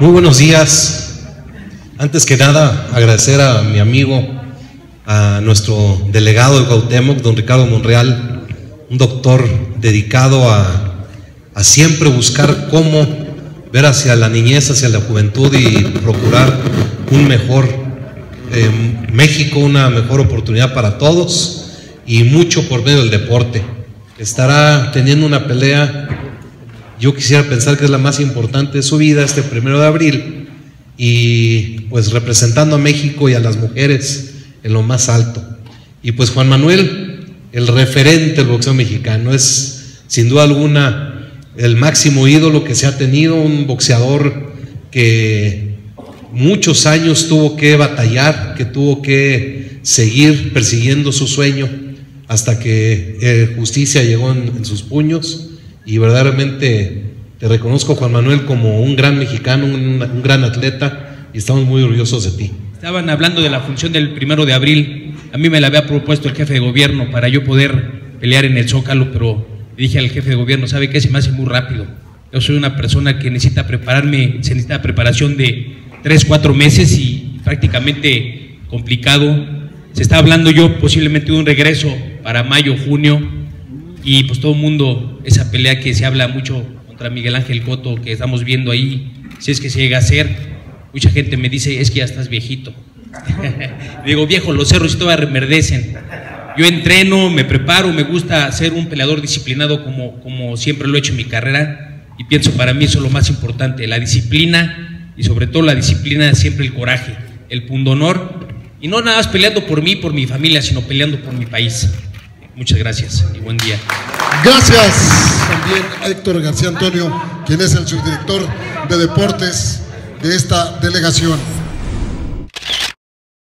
Muy buenos días. Antes que nada, agradecer a mi amigo, a nuestro delegado de Cuauhtémoc, don Ricardo Monreal, un doctor dedicado a, a siempre buscar cómo ver hacia la niñez, hacia la juventud y procurar un mejor eh, México, una mejor oportunidad para todos y mucho por medio del deporte. Estará teniendo una pelea yo quisiera pensar que es la más importante de su vida, este primero de abril, y pues representando a México y a las mujeres en lo más alto. Y pues Juan Manuel, el referente del boxeo mexicano, es sin duda alguna el máximo ídolo que se ha tenido, un boxeador que muchos años tuvo que batallar, que tuvo que seguir persiguiendo su sueño hasta que eh, justicia llegó en sus puños y verdaderamente te reconozco, Juan Manuel, como un gran mexicano, un, gran atleta y estamos muy orgullosos de ti. Estaban hablando de la función del primero de abril. A mí me la había propuesto el jefe de gobierno para yo poder pelear en el Zócalo, pero dije al jefe de gobierno, ¿sabe qué? Se me hace muy rápido. Yo soy una persona que necesita prepararme, se necesita preparación de tres, cuatro meses y prácticamente complicado. Se está hablando yo posiblemente de un regreso para mayo, junio, y pues todo el mundo, esa pelea que se habla mucho contra Miguel Ángel Coto, que estamos viendo ahí, si es que se llega a hacer, mucha gente me dice, es que ya estás viejito. Digo, viejo, los cerros todavía remerdecen. Yo entreno, me preparo, me gusta ser un peleador disciplinado como, como siempre lo he hecho en mi carrera y pienso para mí eso es lo más importante, la disciplina y sobre todo la disciplina siempre el coraje, el pundonor y no nada más peleando por mí, por mi familia, sino peleando por mi país. Muchas gracias y buen día. Gracias también a Héctor García Antonio, quien es el subdirector de deportes de esta delegación.